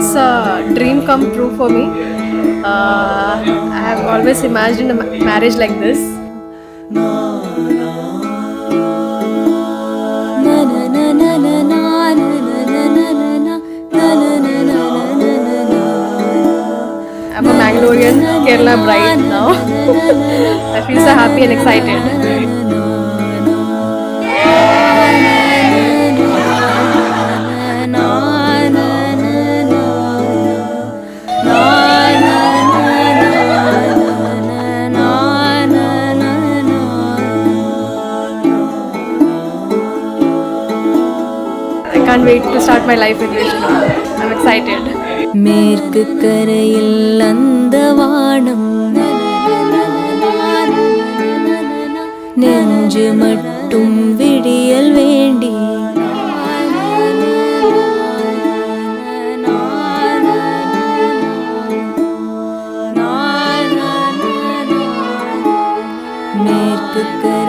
It's a dream come true for me. Uh, I have always imagined a marriage like this. I'm a Mangalorean Kerala bride now. I feel so happy and excited. can't wait to start my life with Vishnu. I'm excited. மேற்கு கரையில் அந்த வானம் நெஞ்சு மட்டும் விடியல் வேண்டி மேற்கு கரை